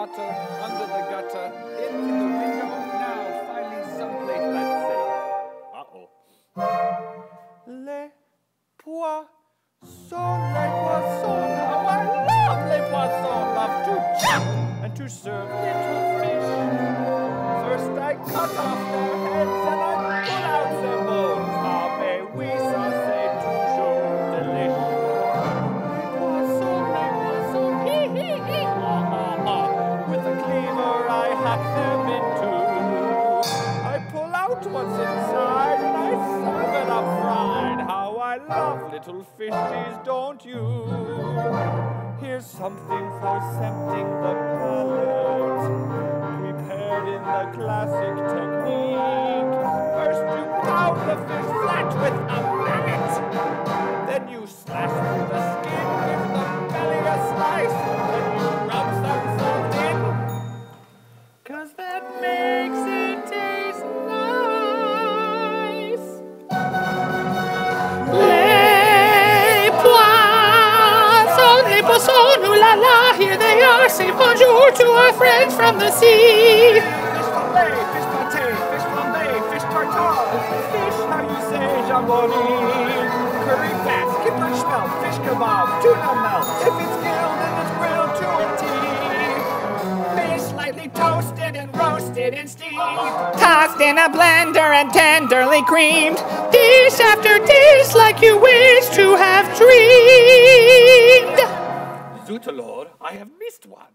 water, under the gutter, into the window, now finally someplace that's safe. Uh-oh. Les poissons, les poissons, how I love les poissons, love to chop and to serve little fish. First I cut off their heads out what's inside and I serve it up fried. How I love little fishies, don't you? Here's something for scenting the palate, prepared in the classic technique. First you pound the fish flat la here they are. Say bonjour to our friends from the sea. Fish fillet, fish pâté, fish flambé, fish tartare, fish, how you say, jamboni, curry fat, skipper smelt, fish kebab, tuna melt, if it's grilled and it's grilled to a. Fish slightly toasted and roasted and steamed, Tossed in a blender and tenderly creamed. Dish after dish like you Lord, I have missed one.